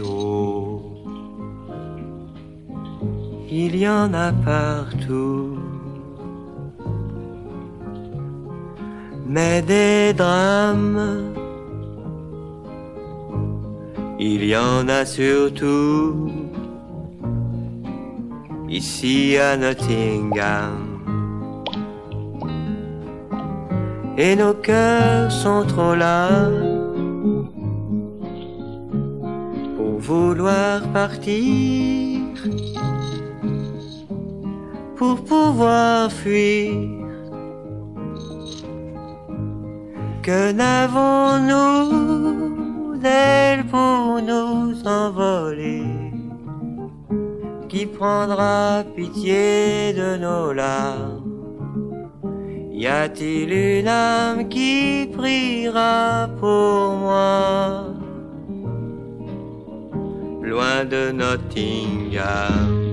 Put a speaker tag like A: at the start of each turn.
A: Hauts, il y en a partout. Mais des drames, il y en a surtout ici à Nottingham. Et nos cœurs sont trop là pour vouloir partir, pour pouvoir fuir. Que n'avons-nous d'elle pour nous envoler Qui prendra pitié de nos larmes? Y a-t-il une âme qui priera pour moi? Loin de Nottingham